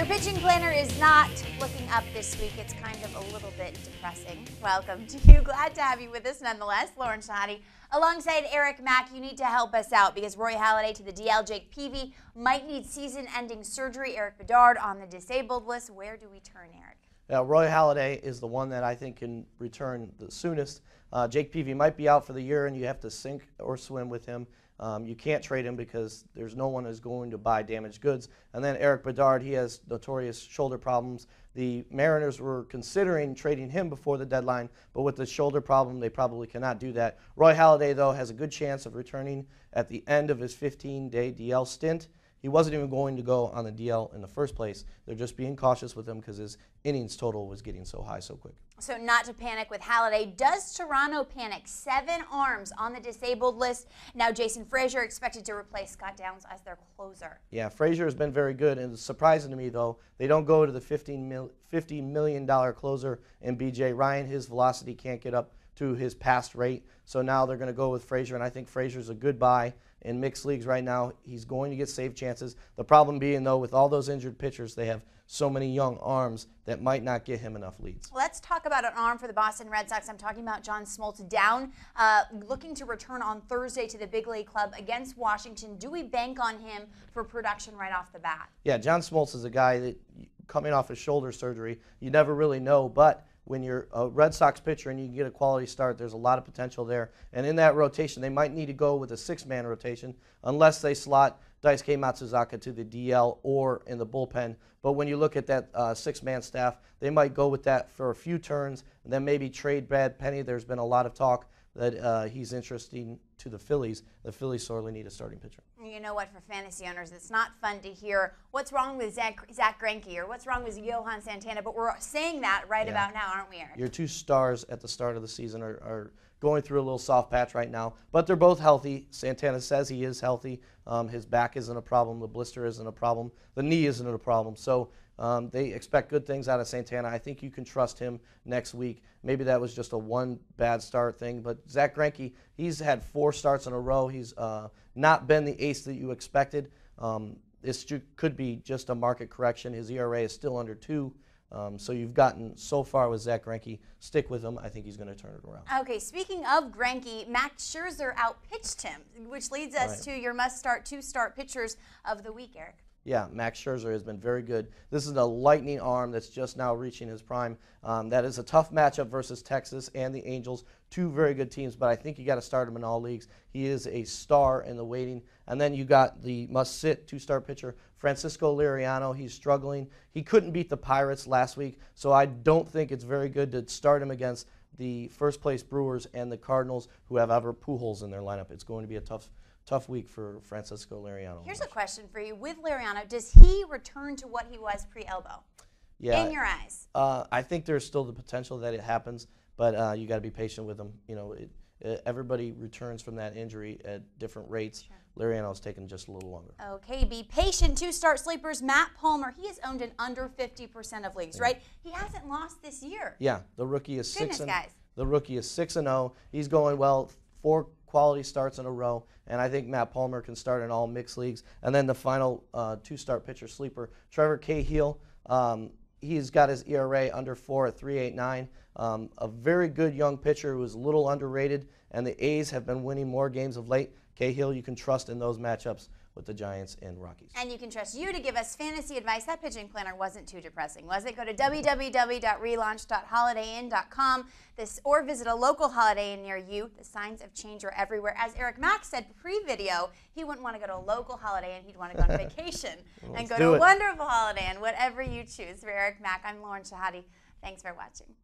Your pitching planner is not looking up this week. It's kind of a little bit depressing. Welcome to you. Glad to have you with us nonetheless. Lauren Shehadi alongside Eric Mack. You need to help us out because Roy Halladay to the DL, Jake Peavy might need season ending surgery. Erik Bedard on the disabled list. Where do we turn, Eric? Roy Halladay is the one that I think can return the soonest. Uh, Jake Peavy might be out for the year, and you have to sink or swim with him. Um, you can't trade him because there's no one who's going to buy damaged goods. And then Erik Bedard, he has notorious shoulder problems. The Mariners were considering trading him before the deadline, but with the shoulder problem, they probably cannot do that. Roy Halladay, though, has a good chance of returning at the end of his 15 day DL stint. He wasn't even going to go on the DL in the first place. They're just being cautious with him because his innings total was getting so high so quick. So not to panic with Halladay. Does Toronto panic? Seven arms on the disabled list. Now Jason Frasor expected to replace Scott Downs as their closer. Yeah, Frasor has been very good, and it's surprising to me though they don't go to the 15 mil, $50 million closer in BJ Ryan. His velocity can't get up to his past rate, so now they're going to go with Frasor, and I think Frasor's a good buy in mixed leagues right now. He's going to get save chances. The problem being, though, with all those injured pitchers, they have so many young arms that might not get him enough leads. Let's talk about an arm for the Boston Red Sox. I'm talking about John Smoltz down, uh, looking to return on Thursday to the big league club against Washington. Do we bank on him for production right off the bat? Yeah, John Smoltz is a guy that coming off his shoulder surgery, you never really know, but when you're a Red Sox pitcher and you get a quality start, there's a lot of potential there. And in that rotation, they might need to go with a six-man rotation unless they slot Daisuke Matsuzaka to the DL or in the bullpen. But when you look at that uh, six-man staff, they might go with that for a few turns and then maybe trade Brad Penny. There's been a lot of talk that uh, he's interesting to the Phillies. The Phillies sorely need a starting pitcher. You know what? For fantasy owners, it's not fun to hear what's wrong with Zach, Zack Greinke or what's wrong with Johan Santana, but we're saying that right yeah. about now, aren't we, Eric? Your two stars at the start of the season are, are, going through a little soft patch right now, but they're both healthy. Santana says he is healthy. Um, his back isn't a problem. The blister isn't a problem. The knee isn't a problem. So um, they expect good things out of Santana. I think you can trust him next week. Maybe that was just a one bad start thing, but Zack Greinke, he's had four starts in a row. He's uh, not been the ace that you expected. Um, this could be just a market correction. His ERA is still under two. Um, so you've gotten so far with Zack Greinke. Stick with him. I think he's going to turn it around. Okay, speaking of Greinke, Max Scherzer outpitched him, which leads us right. to your must-start two-start pitchers of the week, Eric. Yeah, Max Scherzer has been very good. This is a lightning arm that's just now reaching his prime. Um, that is a tough matchup versus Texas and the Angels, two very good teams, but I think you got to start him in all leagues. He is a star in the waiting. And then you got the must sit two star pitcher, Francisco Liriano. He's struggling. He couldn't beat the Pirates last week, so I don't think it's very good to start him against the first place Brewers and the Cardinals, who have Albert Pujols in their lineup. It's going to be a tough tough week for Francisco Liriano. Here's a question for you. With Liriano, does he return to what he was pre-elbow? Yeah. In your eyes? Uh, I think there's still the potential that it happens, but uh, you got to be patient with him. You know, it, it, everybody returns from that injury at different rates. Sure. Liriano's taken just a little longer. Okay, be patient. Two start sleepers. Matt Palmer, he has owned in under 50% of leagues, yeah. right? He hasn't lost this year. Yeah, the rookie is Goodness, six and guys. the rookie is six and zero. Oh. He's going well. Four quality starts in a row, and I think Matt Palmer can start in all mixed leagues. And then the final uh, two-start pitcher sleeper, Trevor Cahill. Um, he's got his ERA under four at 3.89. Um, a very good young pitcher who is a little underrated, and the A's have been winning more games of late. Cahill, you can trust in those matchups with the Giants and Rockies. And you can trust you to give us fantasy advice. That pitching planner wasn't too depressing, was it? Go to www.relaunch.holidayinn.com this, or visit a local Holiday Inn near you. The signs of change are everywhere. As Eric Mack said pre-video, he wouldn't want to go to a local Holiday Inn. He'd want to go on vacation and go to a wonderful Holiday Inn, whatever you choose. For Eric Mack, I'm Lauren Shehadi. Thanks for watching.